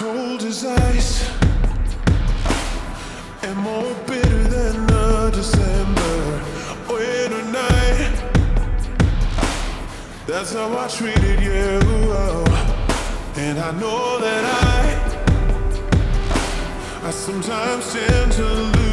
cold as ice. And more bitter than a December winter night. That's how I treated you, and I know that I, I sometimes tend to lose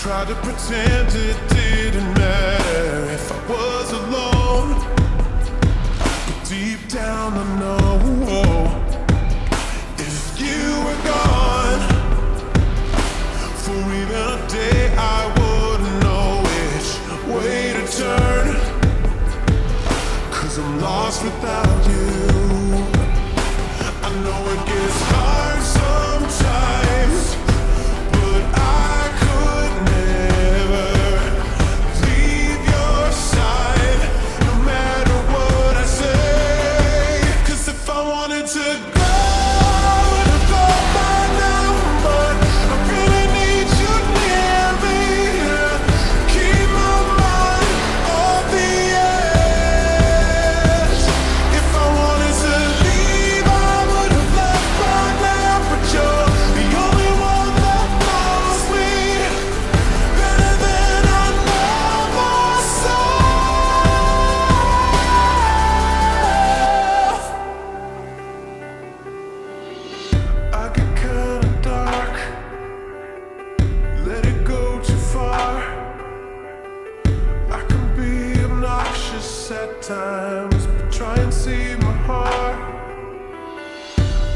Tried to pretend it didn't matter if I was alone. But deep down, I know if you were gone for even a day, I wouldn't know which way to turn. Cause I'm lost without you. Times, but try and see my heart.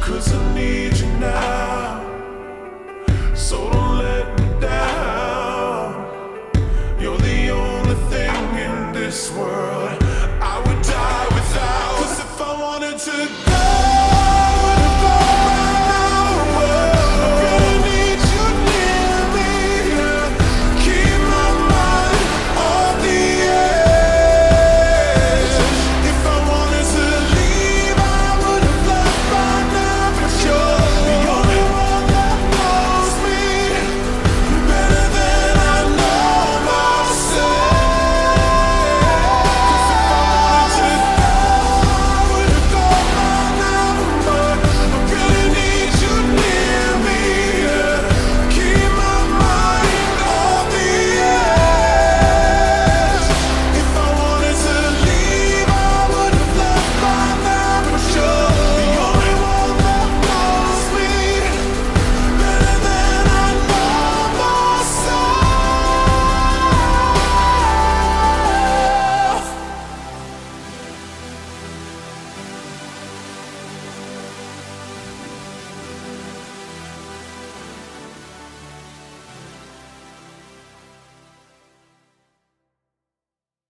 Cause I need you now, so don't let me down. You're the only thing in this world